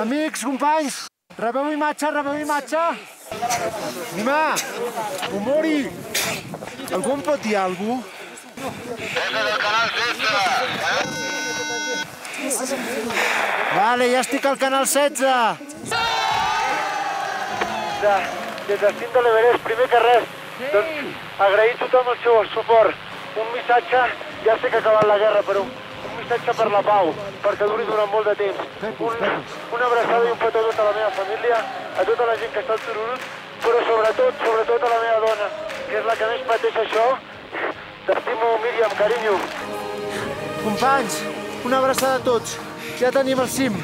Amics, companys, rebeu imatge, rebeu imatge. Mima, Humori, algú em pot dir alguna Vale, ja estic al canal 16. Des del cim de l'Everest, primer que res, doncs agrair a tothom el seu suport. Un missatge, ja sé que ha acabat la guerra, però missatge per la pau, perquè duri durant molt de temps. Un, una abraçada i un petó a tota la meva família, a tota la gent que està al Tururut, però sobretot, sobretot a la meva dona, que és la que més pateix això. T'estimo, Míriam, carinyo. Companys, una abraçada a tots. Ja tenim el cim.